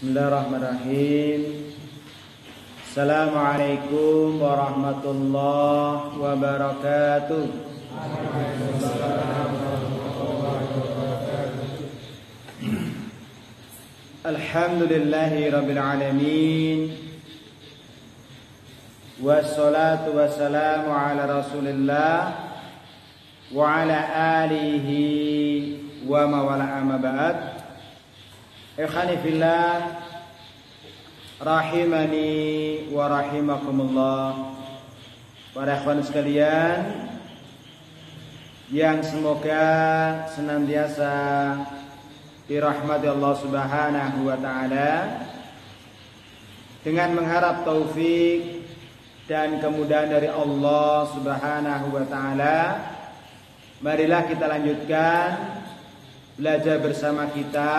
بسم الله الرحمن الرحيم السلام عليكم ورحمة الله وبركاته الحمد لله رب العالمين والصلاة والسلام على رسول الله وعلى آله ومن والاه أما بعد Ikhani fillah rahimani wa rahimakumullah. Para ikhwan sekalian yang semoga senantiasa dirahmati Allah Subhanahu wa taala dengan mengharap taufik dan kemudahan dari Allah Subhanahu wa taala marilah kita lanjutkan belajar bersama kita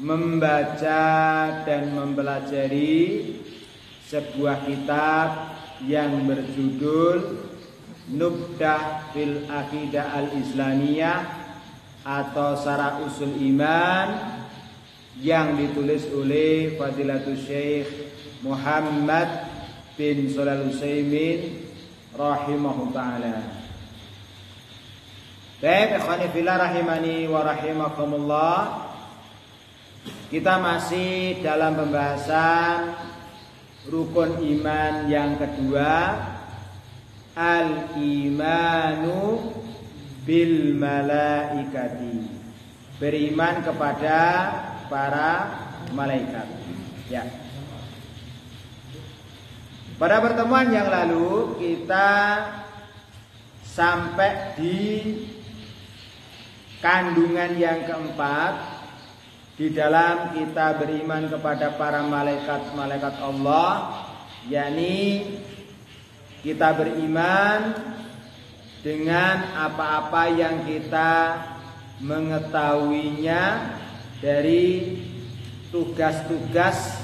membaca dan mempelajari sebuah kitab yang berjudul Nubdah fil Aqidah al-Islamiyah atau Sarah Usul Iman yang ditulis oleh Fadilatul Syekh Muhammad bin Shalal Utsaimin rahimahullah taala. Baik, ikhwani fillah rahimani wa rahimakumullah. Kita masih dalam pembahasan rukun iman yang kedua Al-imanu bil malaikati. Beriman kepada para malaikat. Ya. Pada pertemuan yang lalu kita sampai di kandungan yang keempat di dalam kita beriman kepada para malaikat-malaikat Allah yakni kita beriman dengan apa-apa yang kita mengetahuinya dari tugas-tugas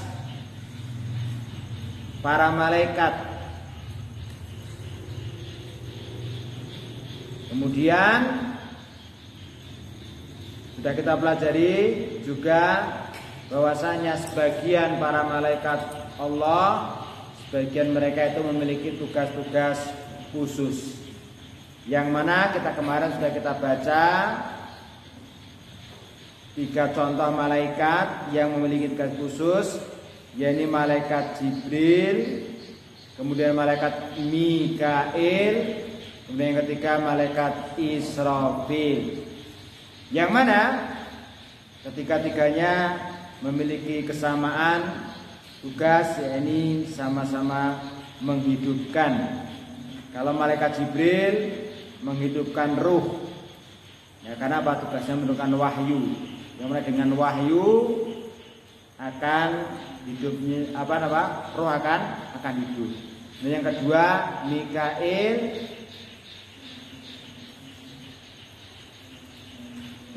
para malaikat. Kemudian sudah kita pelajari juga bahwasanya sebagian para malaikat Allah sebagian mereka itu memiliki tugas-tugas khusus. Yang mana kita kemarin sudah kita baca tiga contoh malaikat yang memiliki tugas khusus yakni malaikat Jibril, kemudian malaikat Mikail, kemudian yang ketiga malaikat Israfil. Yang mana ketiga-tiganya memiliki kesamaan tugas yakni sama-sama menghidupkan. Kalau malaikat Jibril menghidupkan ruh. Ya karena apa tugasnya menurunkan wahyu. Yang mana dengan wahyu akan hidupnya apa apa roh akan akan hidup. Dan yang kedua Mikail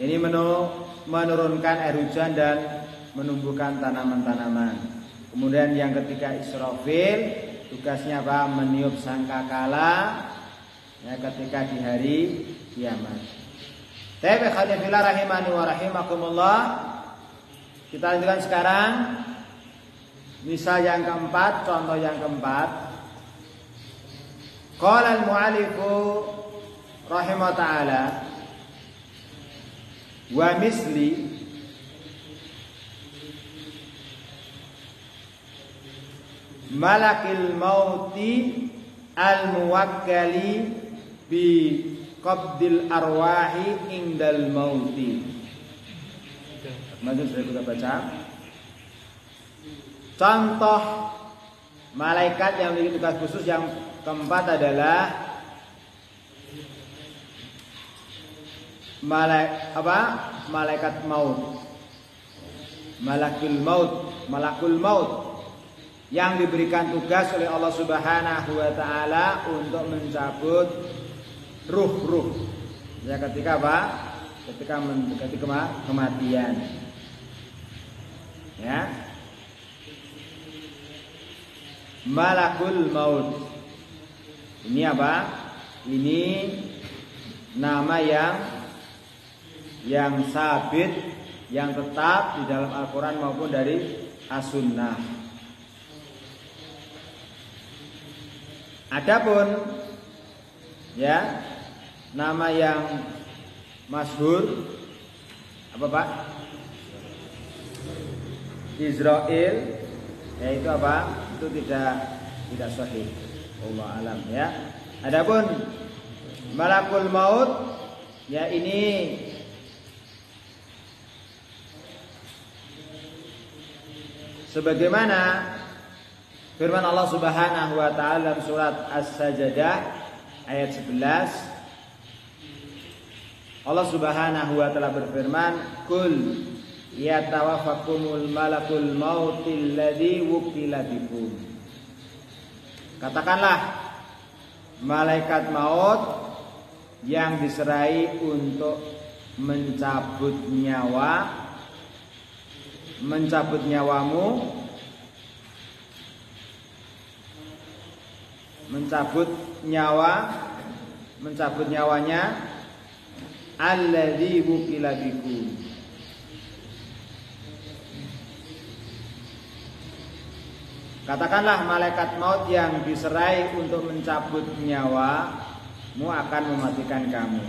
Ini menurunkan air hujan dan menumbuhkan tanaman-tanaman. Kemudian yang ketiga Israfil tugasnya apa? Meniup sangkakala ya ketika di hari kiamat. Tapi khadifillah rahimani wa rahimakumullah. Kita lanjutkan sekarang misal yang keempat, contoh yang keempat. Qala al-mu'allifu rahimah ta'ala wa misli. Malakil mauti al muwakkali bi qabdil arwahi indal mauti. Maju saya kita baca. Contoh malaikat yang memiliki tugas khusus yang keempat adalah malaik apa? Malaikat maut. Malakul maut, malakul maut yang diberikan tugas oleh Allah Subhanahu wa taala untuk mencabut ruh-ruh. Ya ketika apa? Ketika mendekati kematian. Ya. Malakul maut. Ini apa? Ini nama yang yang sabit yang tetap di dalam Al-Quran maupun dari As-Sunnah. Adapun ya nama yang masyhur apa Pak? Israel yaitu apa? Itu tidak tidak sahih. Allah alam ya. Adapun malakul maut ya ini sebagaimana firman Allah Subhanahu wa taala dalam surat As-Sajdah ayat 11 Allah Subhanahu wa taala berfirman, "Kul yatawaffakumul malakul mautil ladzi wukila bikum." Katakanlah malaikat maut yang diserai untuk mencabut nyawa mencabut nyawamu mencabut nyawa mencabut nyawanya alladzi wukila Katakanlah malaikat maut yang diserai untuk mencabut nyawamu akan mematikan kamu.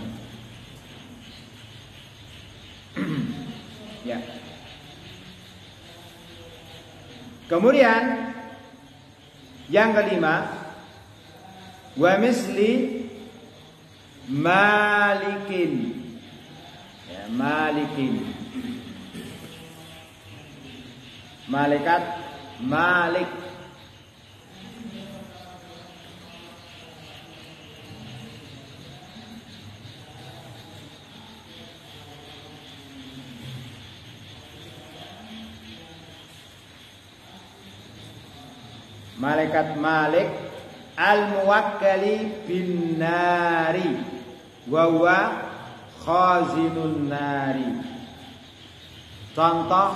ya. Kemudian yang kelima wa misli malikin. Malikin. Malaikat malik malaikat malik al muwakkali bin nari wa khazinun nari. Contoh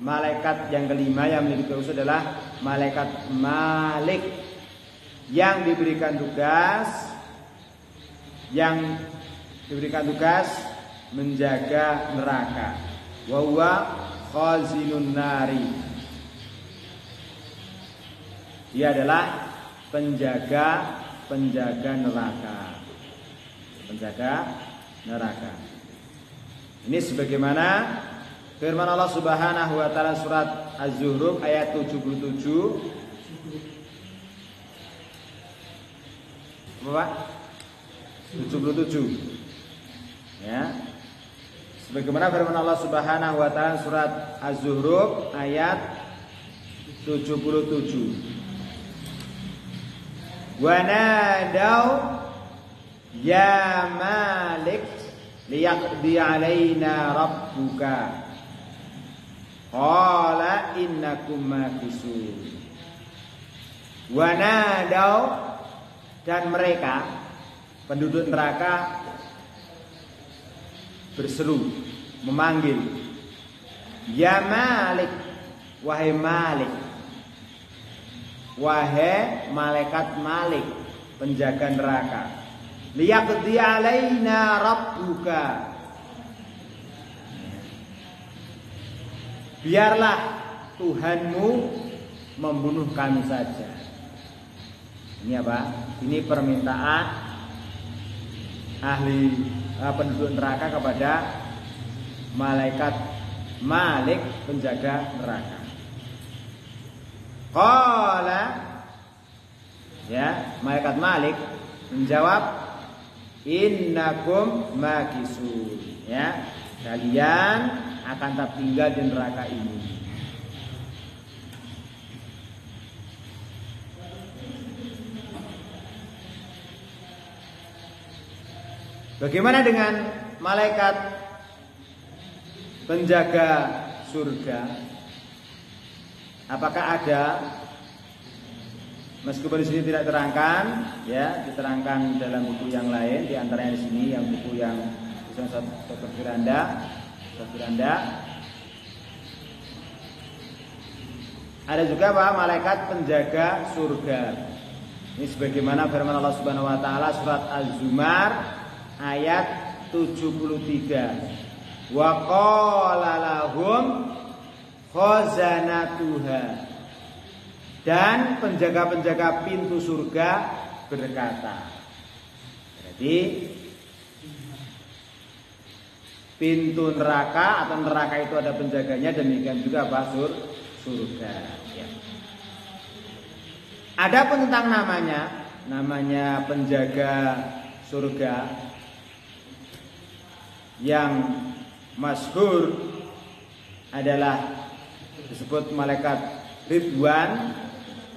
malaikat yang kelima yang memiliki tugas adalah malaikat Malik yang diberikan tugas yang diberikan tugas menjaga neraka. Wa huwa khazinun nari. Dia adalah penjaga penjaga neraka. Penjaga neraka. Ini sebagaimana firman Allah Subhanahu wa taala surat Az-Zukhruf ayat 77 Bapak 77 Ya. Sebagaimana firman Allah Subhanahu wa taala surat Az-Zukhruf ayat 77 Wa nadau Ya Malik liyaqdi alaina rabbuka. Qala innakum makisun Wanadau dan mereka penduduk neraka berseru memanggil Ya Malik wahai Malik wahai malaikat Malik penjaga neraka liyaqdi alaina rabbuka. Biarlah Tuhanmu membunuh kami saja. Ini apa? Ini permintaan ahli uh, penduduk neraka kepada malaikat Malik penjaga neraka. Qala ya malaikat Malik menjawab innakum makisun ya kalian akan tetap tinggal di neraka ini Bagaimana dengan malaikat penjaga surga? Apakah ada Meskipun di sini tidak terangkan, ya diterangkan dalam buku yang lain, di antaranya di sini yang buku yang Dr. Firanda, Dr. Firanda. Ada juga Pak malaikat penjaga surga. Ini sebagaimana firman Allah Subhanahu wa taala surat Az-Zumar ayat 73. wa qala lahum khazanatuha dan penjaga-penjaga pintu surga berkata jadi pintu neraka atau neraka itu ada penjaganya demikian juga basur surga. Ya. Adapun tentang namanya namanya penjaga surga yang masyhur adalah disebut malaikat Ridwan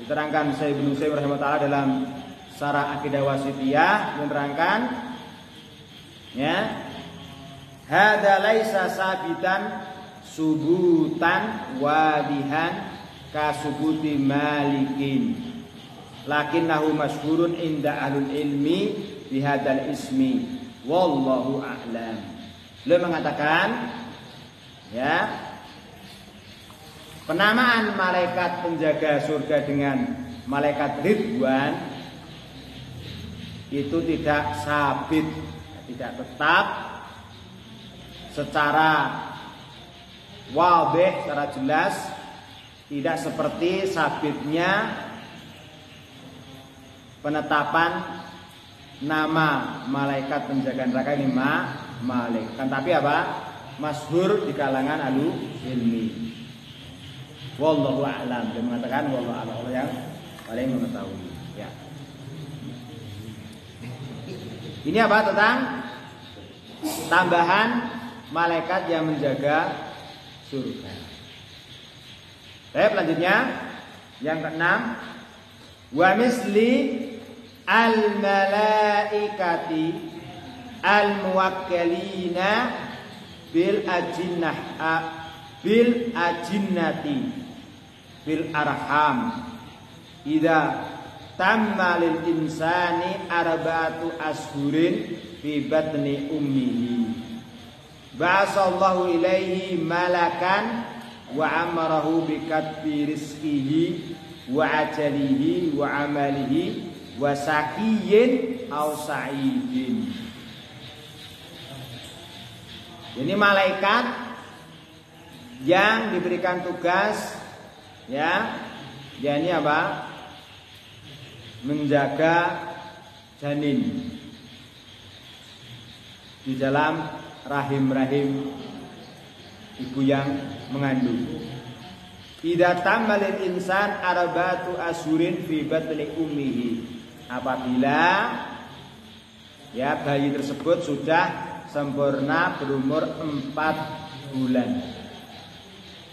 diterangkan saya Ibnu Sayyid rahimahullah dalam Sarah Akidah Wasitiyah menerangkan ya Hada laisa sabitan subutan wadihan kasubuti malikin. Lakinnahu masyhurun inda ahlul ilmi bihadal ismi. Wallahu a'lam. Beliau mengatakan ya penamaan malaikat penjaga surga dengan malaikat Ridwan itu tidak sabit, tidak tetap secara wabih, secara jelas tidak seperti sabitnya penetapan nama malaikat penjaga neraka ini ma malik. Kan tapi apa? Masyhur di kalangan alu ilmi. Wallahu a'lam. Dia mengatakan wallahu a'lam Allah yang paling mengetahui. Ya. Ini apa tentang tambahan malaikat yang menjaga surga. Baik, selanjutnya yang keenam wa misli al malaikati al muwakkilina bil ajinnah bil ajinnati bil arham idza tamma lil insani arba'atu ashurin fi batni ummihi Ba'asallahu ilaihi malakan wa amarahu bikatbi rizkihi wa ajalihi wa amalihi wa sakiyin au sa'idin. Ini malaikat yang diberikan tugas ya, ya ini apa? Menjaga janin di dalam rahim-rahim ibu yang mengandung. Idza tamalil insan arbatu asurin fi batni ummihi. Apabila ya bayi tersebut sudah sempurna berumur 4 bulan.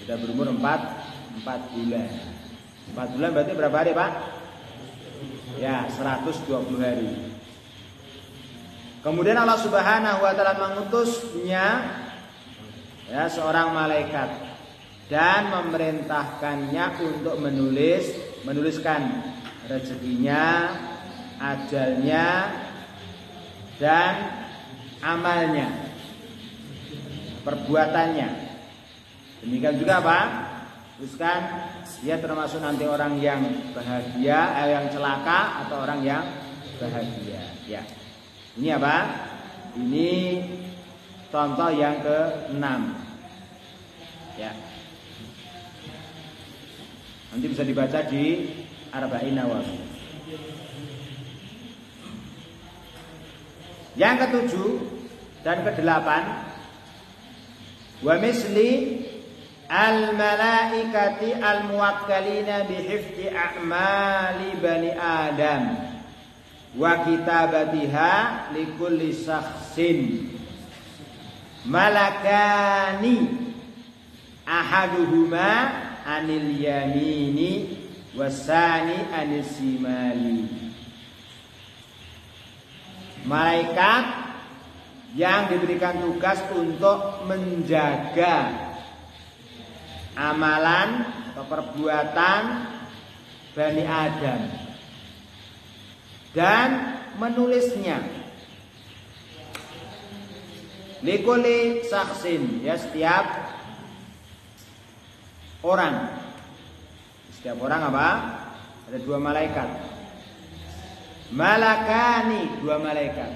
Sudah berumur 4 4 bulan. 4 bulan berarti berapa hari, Pak? Ya, 120 hari. Kemudian Allah Subhanahu wa taala mengutusnya ya seorang malaikat dan memerintahkannya untuk menulis menuliskan rezekinya, ajalnya dan amalnya, perbuatannya. Demikian juga apa? Tuliskan dia termasuk nanti orang yang bahagia, eh, yang celaka atau orang yang bahagia. Ya. Ini apa? Ini contoh yang ke-6. Ya. Nanti bisa dibaca di Arba'in Nawawi. Yang ketujuh dan kedelapan wa misli al malaikati al muwakkalina bi hifdi a'mali bani Adam. Wa kitabatiha likulli syakhsin. Malakani ahaduhuma anil yamini wasani anil simali. Malaikat yang diberikan tugas untuk menjaga amalan atau perbuatan Bani Adam dan menulisnya. Likuli saksin ya setiap orang. Setiap orang apa? Ada dua malaikat. Malakani dua malaikat.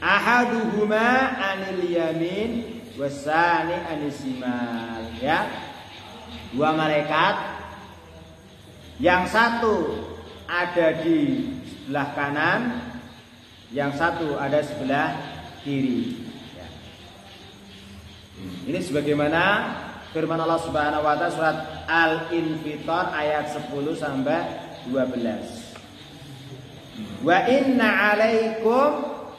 Ahaduhuma anil yamin wasani anisimal ya. Dua malaikat. Yang satu ada di sebelah kanan yang satu ada sebelah kiri. Ya. ini sebagaimana firman Allah Subhanahu wa taala surat Al-Infitar ayat 10 sampai 12 Wa inna alaikum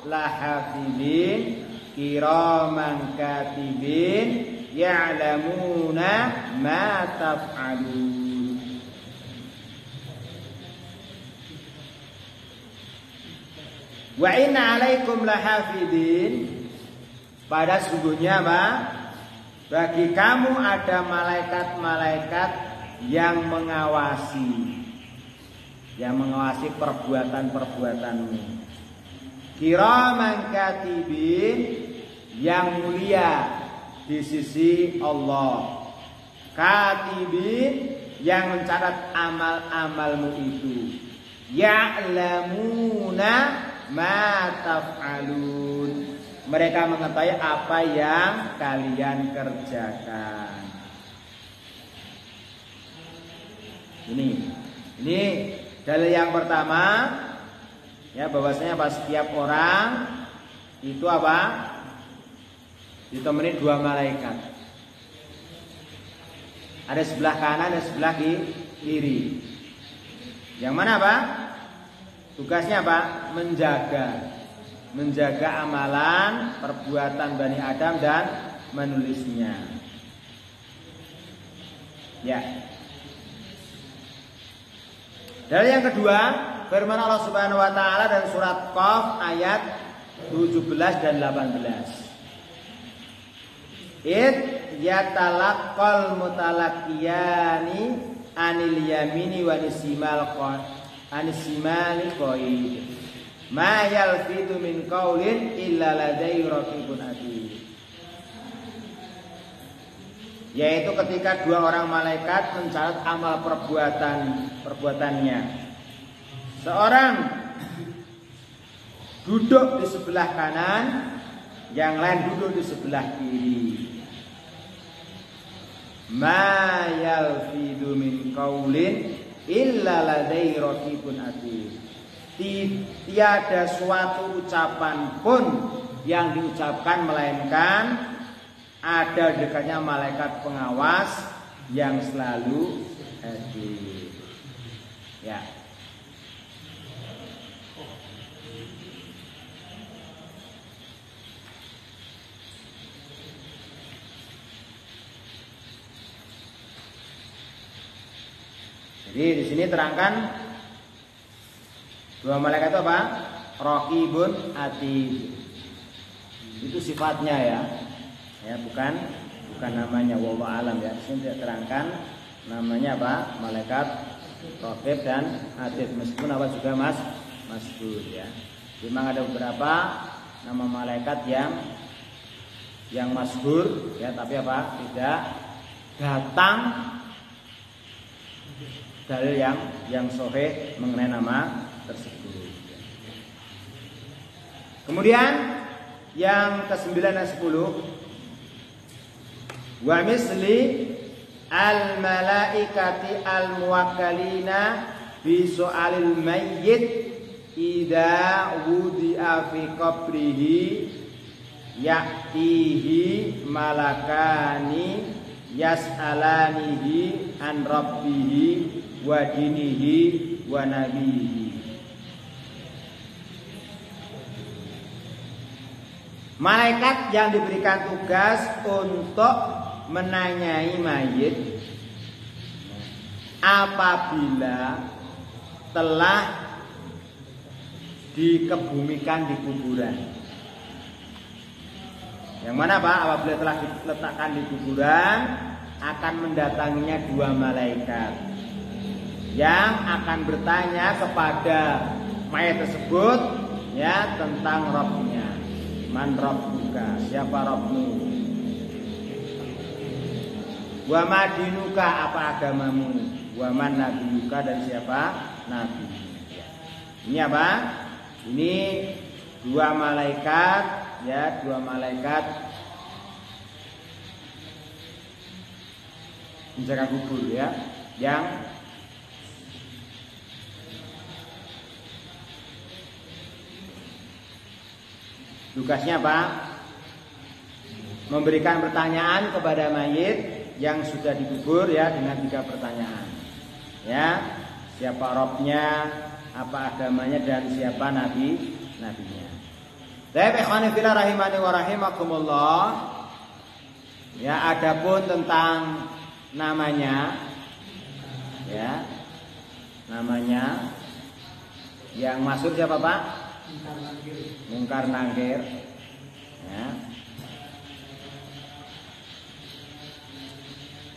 lahafidin kiraman katibin ya'lamuna ma taf'alun. Wa inna alaikum lahafidin. Pada sungguhnya apa? Bagi kamu ada malaikat-malaikat yang mengawasi. Yang mengawasi perbuatan-perbuatanmu. Kiraman katibin yang mulia di sisi Allah. Katibin yang mencatat amal-amalmu itu. Ya'lamuna ma taf'alun. Mereka mengetahui apa yang kalian kerjakan. Ini, ini dalil yang pertama ya bahwasanya pas setiap orang itu apa ditemani dua malaikat. Ada sebelah kanan dan sebelah kiri. Yang mana apa tugasnya apa menjaga. Menjaga amalan perbuatan bani Adam dan menulisnya. Ya. Dan yang kedua Firman Allah Subhanahu wa taala dan surat Qaf ayat 17 dan 18. It yatalaqqal mutalaqiyani anil yamini wa nisimal qad anisimali qaid. Ma yalfidu min qaulin illa ladai raqibun. Yaitu ketika dua orang malaikat mencatat amal perbuatan perbuatannya Seorang duduk di sebelah kanan, yang lain duduk di sebelah kiri. Ma yalfidu min qaulin illa ladai raqibun atid. Tiada suatu ucapan pun yang diucapkan melainkan ada dekatnya malaikat pengawas yang selalu hadir. Ya. Jadi di sini terangkan dua malaikat itu apa? Rokibun ati. Itu sifatnya ya. Ya, bukan bukan namanya wallah alam ya. Di sini terangkan namanya apa? Malaikat Rokib dan Atid meskipun apa juga Mas Masbur ya. Memang ada beberapa nama malaikat yang yang masbur ya tapi apa? Tidak datang dalil yang yang sohe mengenai nama tersebut. Kemudian yang ke-9 dan 10 wa misli al malaikati al muwakkalina bi so'alil mayyit idza wudi'a fi qabrihi ya'tihi malakani yas'alanihi an rabbihi wa dinihi wa nabihi Malaikat yang diberikan tugas untuk menanyai mayit apabila telah dikebumikan di kuburan. Yang mana Pak? Apabila telah diletakkan di kuburan akan mendatanginya dua malaikat yang akan bertanya kepada mayat tersebut ya tentang Robnya. Man Robbuka siapa Robmu? Wa madinuka apa agamamu? Wa man nabiyuka dan siapa? Nabi. Ini apa? Ini dua malaikat ya dua malaikat. Menjaga kubur ya yang tugasnya apa? Memberikan pertanyaan kepada mayit yang sudah dikubur ya dengan tiga pertanyaan. Ya, siapa robnya, apa agamanya dan siapa nabi nabinya. Tapi ikhwan fillah rahimani. Ya, adapun tentang namanya ya. Namanya yang masuk siapa, Pak? Mungkar Nangkir. Ya.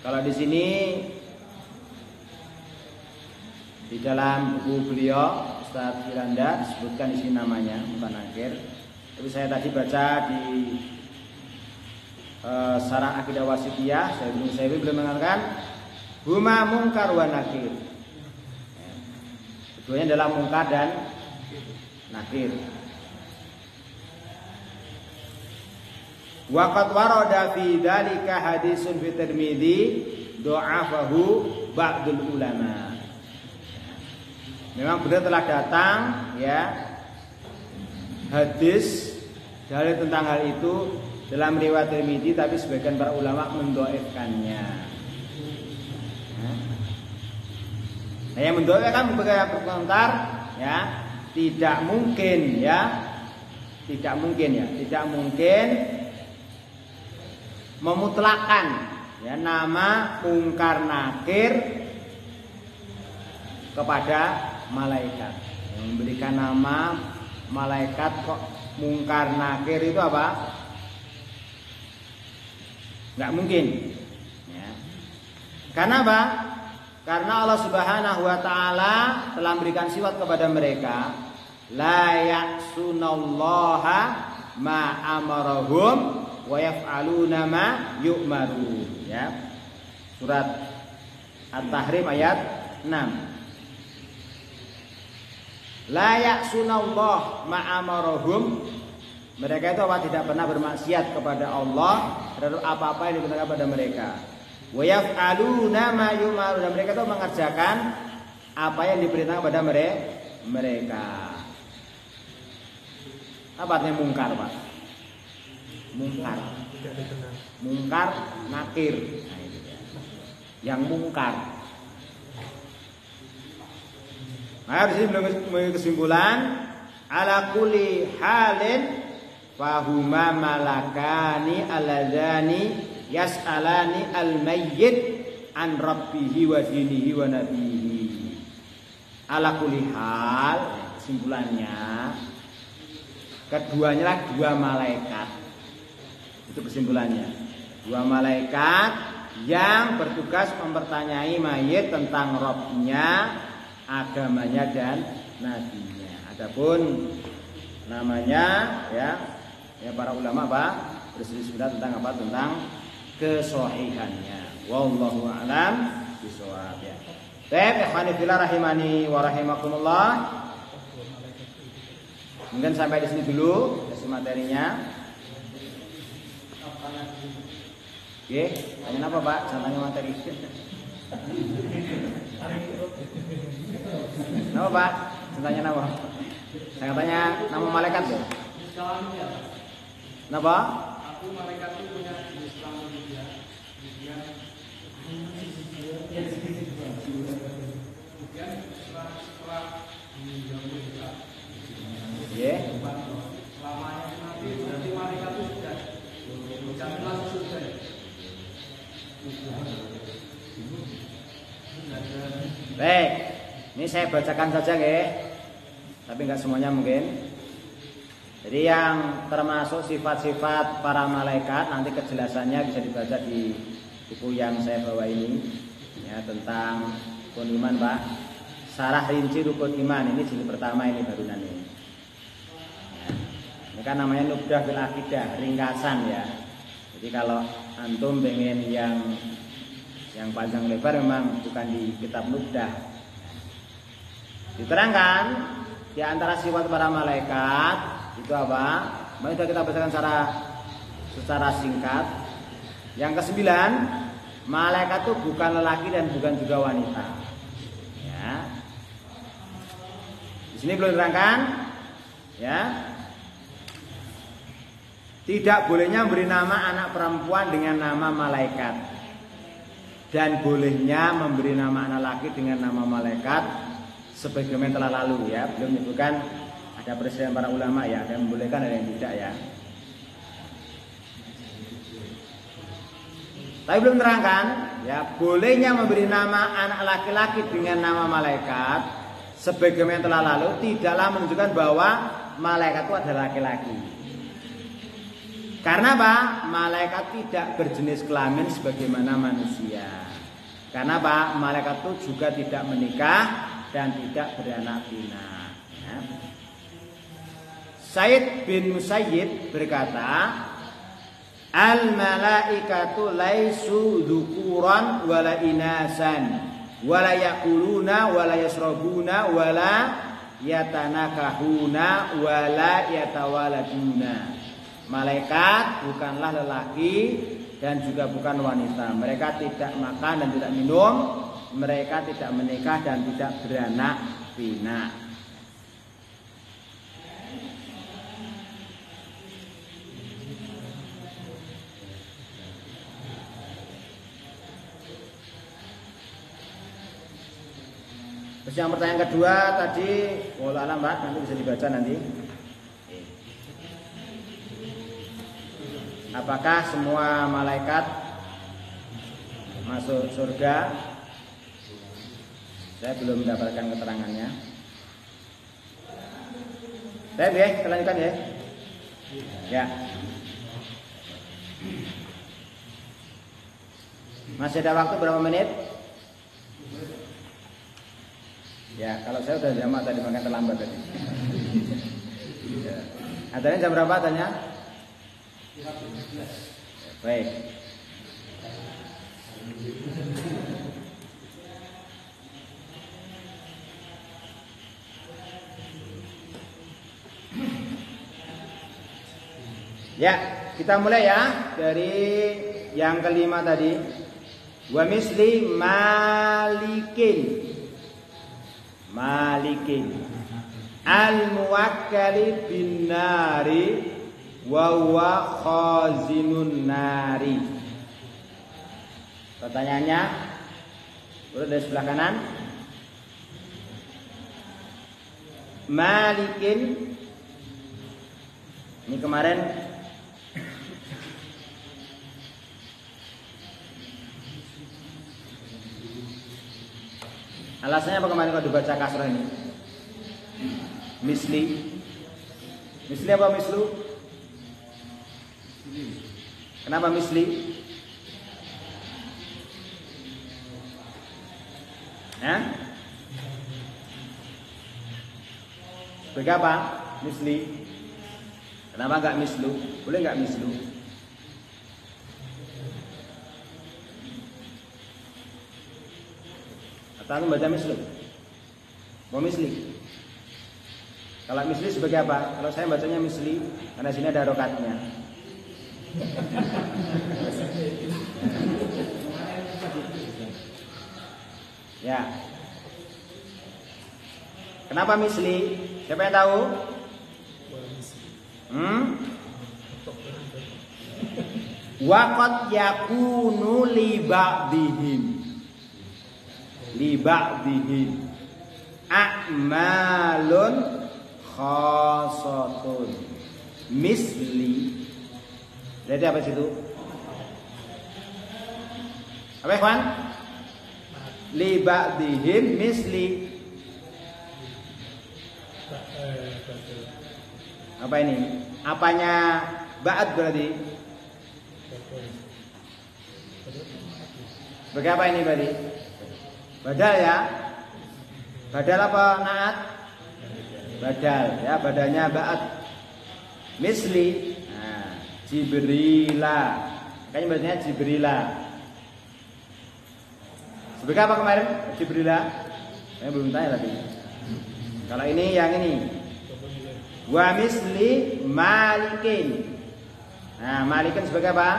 Kalau di sini di dalam buku beliau Ustaz Firanda disebutkan di sini namanya Mungkar Nangkir. Tapi saya tadi baca di uh, Sarah Akidah Wasitiyah, saya belum saya belum mengatakan huma mungkar wa nakir. Ya. Keduanya adalah mungkar dan nakir. Waqat warada fi dzalika hadisun fi Tirmidzi dha'afahu ba'dul ulama. Memang benar telah datang ya hadis dari tentang hal itu dalam riwayat Tirmidzi tapi sebagian para ulama mendoakannya. Nah, yang beberapa berkomentar ya tidak mungkin ya. Tidak mungkin ya. Tidak mungkin memutlakan ya nama ungkar nakir kepada malaikat. Memberikan nama malaikat kok mungkar nakir itu apa? Nggak mungkin ya. karena apa karena Allah Subhanahu wa taala telah memberikan sifat kepada mereka la ya'sunallaha ma amarahum wa yaf'aluna ma yu'maru ya. Surat At-Tahrim ayat 6. La ya'sunallah ma amarahum mereka itu apa tidak pernah bermaksiat kepada Allah terhadap apa-apa yang diperintahkan kepada mereka. Wa yaf'aluna ma yu'maru dan mereka itu mengerjakan apa yang diperintahkan kepada mereka. Apa artinya mungkar, Pak? Mungkar. Mungkar nakir. Nah, itu ya. Yang mungkar. Nah, di sini kesimpulan ala kulli halin fahuma malakani aladzani yas'alani al-mayyit an rabbihi wa dinihi wa nabihi. Ala kulli hal kesimpulannya keduanya lah dua malaikat. Itu kesimpulannya. Dua malaikat yang bertugas mempertanyai mayit tentang robnya, agamanya dan nabinya. Adapun namanya ya ya para ulama apa berselisih tentang apa tentang kesohihannya. Wallahu a'lam bishawab ya. Baik, ikhwani fillah rahimani wa rahimakumullah. Mungkin sampai di sini dulu sesi materinya. Oke, tanya apa Pak? Tanya materi. Nama Pak? Tanya nama. Saya tanya nama malaikat ya. Kenapa? Aku malaikat itu punya jenis kelamin dia. Kemudian kemudian setelah setelah menjauh kita. Ya. Selamanya nanti berarti malaikat itu sudah janganlah sudah. Baik, ini saya bacakan saja ya, tapi nggak semuanya mungkin. Jadi yang termasuk sifat-sifat para malaikat nanti kejelasannya bisa dibaca di buku yang saya bawa ini ya tentang rukun iman Pak. Sarah rinci rukun iman ini jilid pertama ini baru nanti. Ya. Ini kan namanya nubdah bil akidah, ringkasan ya. Jadi kalau antum pengen yang yang panjang lebar memang bukan di kitab nubdah. Diterangkan di antara sifat para malaikat itu apa? Mari kita bacakan secara secara singkat. Yang kesembilan, malaikat itu bukan lelaki dan bukan juga wanita. Ya. Di sini belum diterangkan, ya. Tidak bolehnya memberi nama anak perempuan dengan nama malaikat. Dan bolehnya memberi nama anak laki dengan nama malaikat sebagaimana telah lalu ya. Belum menyebutkan ada presiden para ulama ya, yang membolehkan ada yang tidak ya. Tapi belum terangkan, ya bolehnya memberi nama anak laki-laki dengan nama malaikat sebagaimana telah lalu tidaklah menunjukkan bahwa malaikat itu adalah laki-laki. Karena apa? Malaikat tidak berjenis kelamin sebagaimana manusia. Karena apa? Malaikat itu juga tidak menikah dan tidak beranak pinak. Ya. Said bin Musayyib berkata, Al malaikatu laisu dzukuran wala inasan wala yakuluna wala yasrabuna wala yatanakahuna wala yatawaladuna. Malaikat bukanlah lelaki dan juga bukan wanita. Mereka tidak makan dan tidak minum, mereka tidak menikah dan tidak beranak pinak. Terus yang pertanyaan kedua tadi, wala alam Mbak, nanti bisa dibaca nanti. Apakah semua malaikat masuk surga? Saya belum mendapatkan keterangannya. Saya ya, kita lanjutkan ya. Ya. Masih ada waktu berapa menit? Ya, kalau saya sudah jamak tadi makanya terlambat tadi. ya. Adanya jam berapa tanya? Baik. Ya, kita mulai ya dari yang kelima tadi. Wa misli malikin malikin al muwakkali bin nari wa huwa khazinun nari pertanyaannya urut dari sebelah kanan malikin ini kemarin Alasannya apa kemarin kalau dibaca kasrah ini? Misli. Misli apa mislu? Kenapa misli? Ya? Sebagai apa? Misli. Kenapa enggak mislu? Boleh enggak mislu? Atau baca mislu? Mau misli? Kalau misli sebagai apa? Kalau saya bacanya misli karena sini ada rokatnya. ya. Kenapa misli? Siapa yang tahu? Hmm? Waqat yakunu li ba'dihim li ba'dihim a'malun khasatun misli jadi apa situ apa ikhwan li ba'dihim misli apa ini apanya ba'd berarti sebagai apa ini berarti Badal ya. Badal apa naat? Badal ya, badannya ba'at. Misli. Jibrila. Kayaknya bacanya Jibrila. Sebagai apa kemarin? Jibrila. Saya belum tanya tadi. Kalau ini yang ini. Wa misli malikin. Nah, malikin sebagai apa?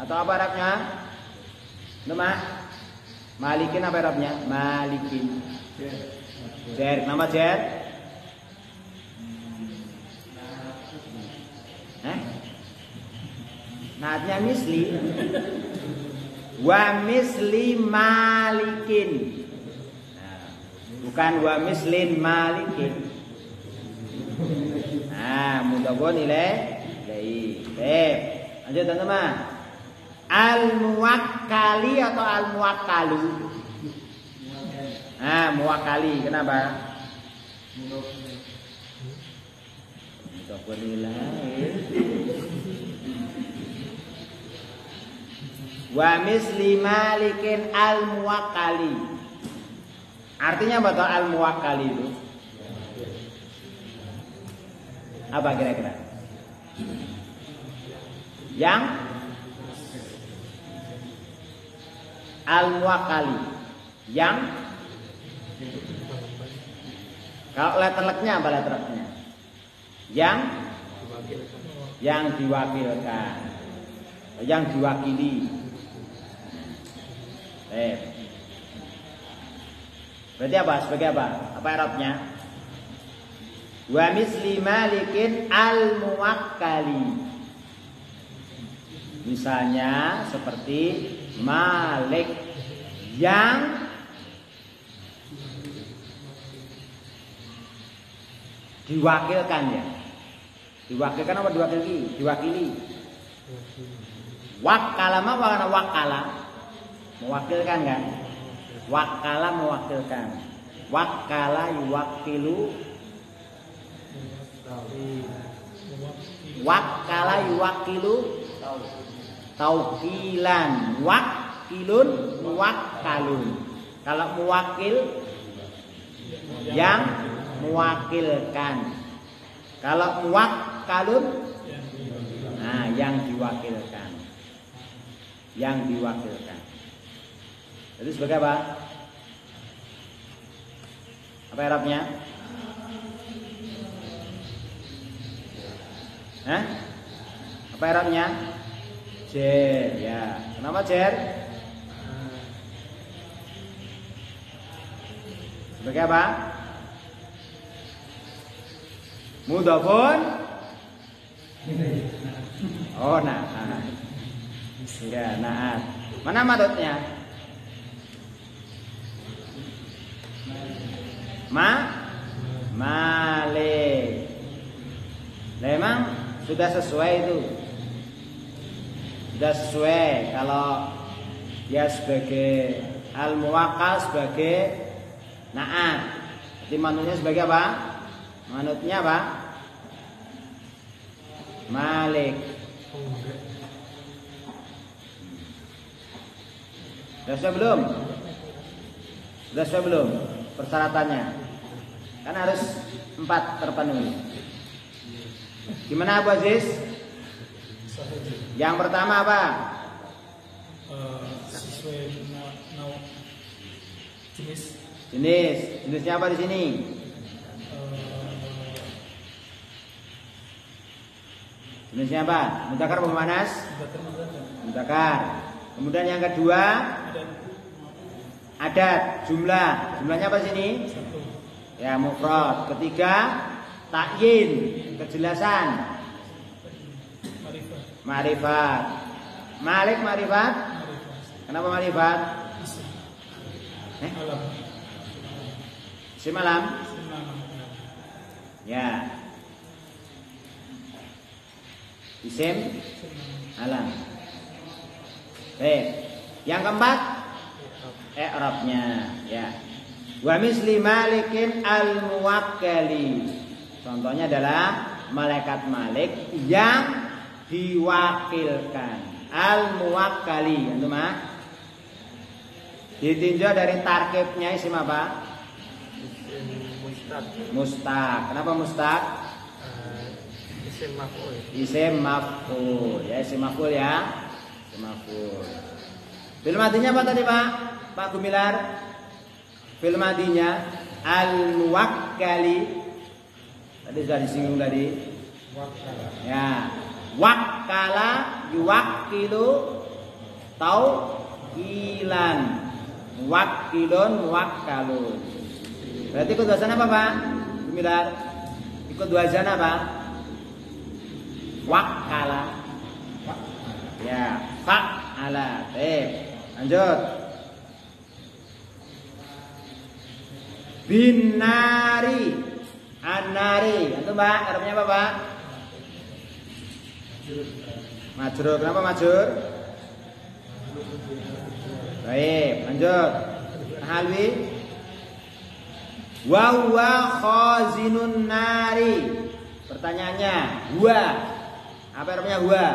Atau apa Arabnya? Nama Malikin apa Arabnya? Malikin. Jer. Nama Jer? Naatnya misli. Wa misli malikin. Nah, bukan wa mislin malikin. Nah, mudah nilai baik. Baik. Lanjut teman-teman. Al muwakkali atau al muwakkalu? Nah, muwakkali. Kenapa? Mudah Wa misli malikin al muwakkali. Artinya apa tuh al muwakkali itu? Apa kira-kira? Yang al muwakkali. Yang kalau letterleknya apa letterleknya? Yang yang diwakilkan. Yang diwakili. Eh. Berarti apa? Sebagai apa? Apa Arabnya? Wa misli malikin al muwakkali. Misalnya seperti Malik yang diwakilkan ya. Diwakilkan apa diwakili? Diwakili. Wakala mah wakala wakala. Mewakilkan kan? Wakala mewakilkan. Wakala yuwakilu. Wakala yuwakilu. Taukilan. Wakilun wakalun. Kalau mewakil yang mewakilkan. Kalau muwakkalun nah yang diwakilkan. Yang diwakilkan. Jadi sebagai apa? Apa Arabnya? Hah? Apa Arabnya? Jer, ya. Kenapa Jer? Sebagai apa? Mudhafun Oh, nah. Ya, naat. Mana madotnya? Ma Malik. Memang sudah sesuai itu. Sudah sesuai kalau dia sebagai al muwakkal sebagai naat. Jadi manutnya sebagai apa? Manutnya apa? Malik. Sudah sesuai belum? Sudah sesuai belum? Persyaratannya. Kan harus empat terpenuhi. Gimana Abu Aziz? Yang pertama apa? sesuai jenis Jenis. Jenisnya apa di sini? Jenisnya apa? Mutakar apa manas? Mutakar. Kemudian yang kedua adat jumlah. Jumlahnya apa sini? satu Ya mufrad. Ketiga takyin kejelasan marifat. Malik marifat. Kenapa marifat? Eh? alam Si malam. isim nama Ya. Isim alam. Baik. Yang keempat i'rabnya ya. Wa misli malikin al muwakkali. Contohnya adalah malaikat Malik yang diwakilkan. Al muwakkali, antum ah? Ditinjau dari tarkibnya isim apa? Mustaq Mustaq. Kenapa mustaq? isim maf'ul Isim maf'ul. Ya, isim maf'ul ya. Isim maf'ul. Film matinya apa tadi, Pak? Pak Gumilar? Film matinya al muwakkali. Tadi sudah disinggung tadi. Ya. Wakkala yuwakkilu tau muwakkilan. Muwakkilun muwakkalun. Berarti ikut wazan apa, Pak? Bismillah. Ikut wazan apa? Wakkala. Ya, fa'ala. Baik. Lanjut. Binari. Anari. Itu Mbak, Arabnya apa, Pak? Majrur. Kenapa majrur? Baik, lanjut. Halwi. Wa khazinun nari. Pertanyaannya, huwa. Apa artinya huwa?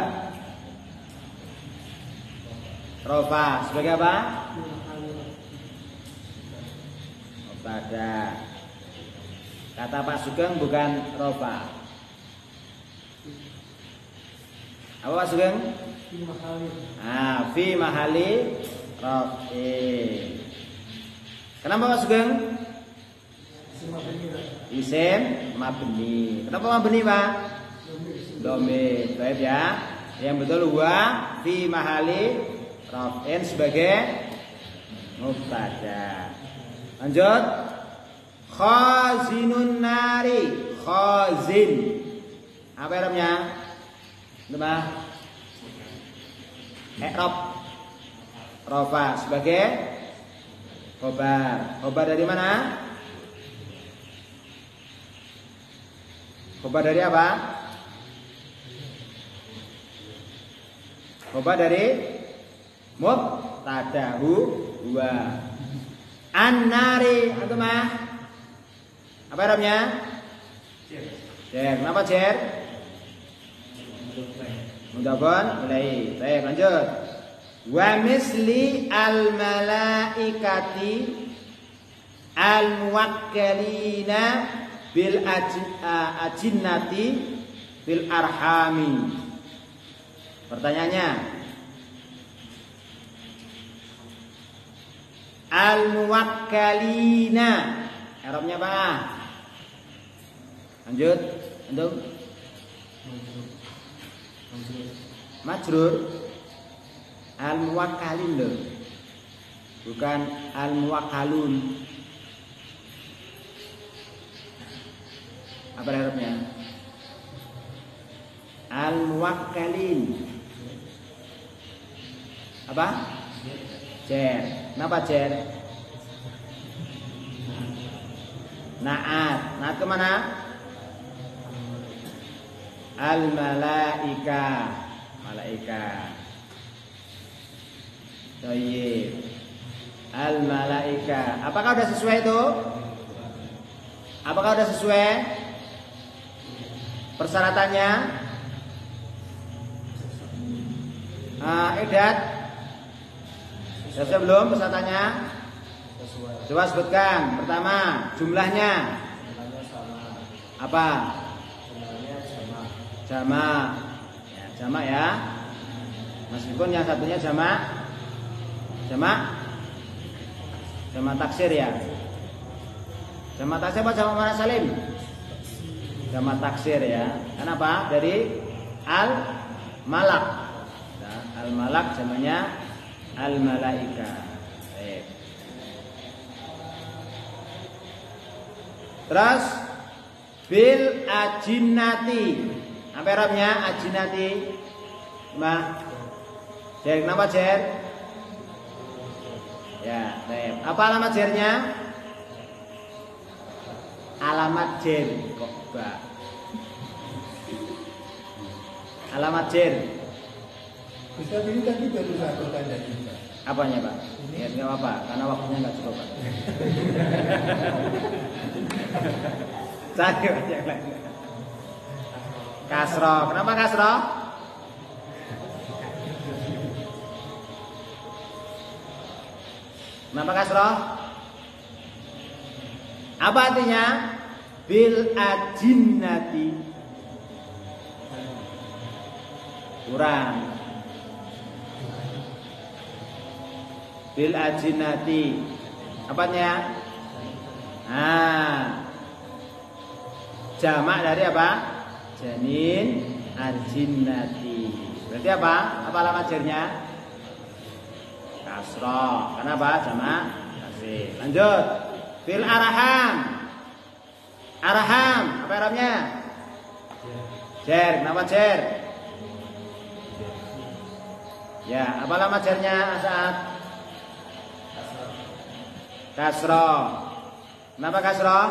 Rofa sebagai apa? Pada kata Pak Sugeng bukan rofa. Apa Pak Sugeng? Ah, fi mahali rofi. Kenapa Pak Sugeng? Isim mabni. Kenapa mabni, Pak? Domir. Baik ya. Yang betul huwa fi mahali raf'in sebagai mubtada. Lanjut. Khazinun nari. Khazin. Apa Arabnya? Coba. I'rab. Rafa sebagai khobar. Khobar dari mana? Khobar dari apa? Khobar dari mubtadahu wa an-nari antum mah apa Arabnya? Jer. Kenapa jer? Mudafun mulai. Baik, lanjut. Wa misli al malaikati al muwakkalina bil ajinnati bil arhami. Pertanyaannya, al muwakkalina Arabnya apa? Lanjut, antum. Majrur. Al muwakkalin. Bukan al muwakkalun. Apa Arabnya? Al muwakkalin. Apa? Jer. Kenapa jer? Naat. Naat ke mana? Al malaika. Malaika. Toyib. Al malaika. Apakah sudah sesuai itu? Apakah sudah sesuai persyaratannya? Uh, Edat Sudah belum persyaratannya? Coba sebutkan. Pertama, jumlahnya. Apa? Jama. Ya, ya. Meskipun yang satunya jama. Jama. Jama taksir ya. Jama taksir apa jama mana salim? Jama taksir ya. Kenapa? Dari al malak. Nah, al malak jamanya al malaika. Baik. Terus bil ajinnati. Apa Arabnya ajinnati? Mbak. Jer kenapa jer? Ya, baik. Apa alamat jernya? Alamat jer kok Mbak. Alamat jer. Ustaz ini tadi baru satu tanda juga. Apanya Pak? Ya nggak apa, karena waktunya nggak cukup Pak. Cari Pak yang lain. Kasro, kenapa kasro? Kenapa kasro? Apa artinya? Bil ajinnati kurang bil ajinati apanya nah jamak dari apa janin ajinati berarti apa apa alamat jernya kasro. Kenapa? Jamak taksir. Lanjut. Fil arham. Arham, apa Arabnya? Jer, kenapa jer? Ya, apa lama jernya saat? Kasro. Kenapa kasro?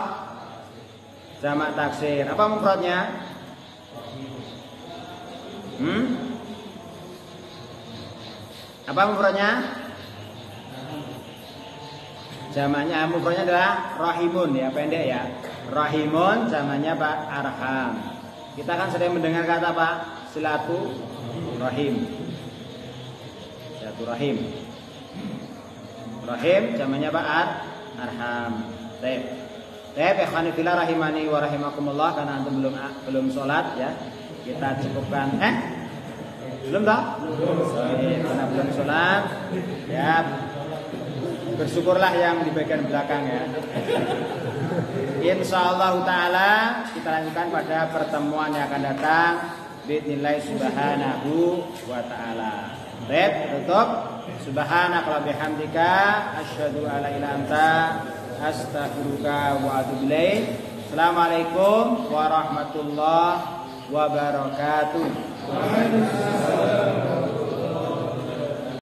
Jamak taksir. Apa mufradnya? Hmm? Apa mufradnya? Jamaknya mufradnya adalah rahimun ya, pendek ya. Rahimun jamaknya Pak arham. Kita kan sering mendengar kata Pak silatu rahim. Silatu rahim. Rahim jamaknya Pak ar arham. Baik. Baik, ikhwani fillah rahimani wa rahimakumullah karena antum belum belum salat ya. Kita cukupkan eh belum tak? Belum. Karena belum sholat, ya bersyukurlah yang di bagian belakang ya. Insya Allah Taala kita lanjutkan pada pertemuan yang akan datang. Bismillah subhanahu wa ta'ala. Baik, tutup. Subhanaka wa bihamdika asyhadu alla ilaha anta astaghfiruka wa atubu ilaik. Assalamualaikum warahmatullahi wabarakatuh.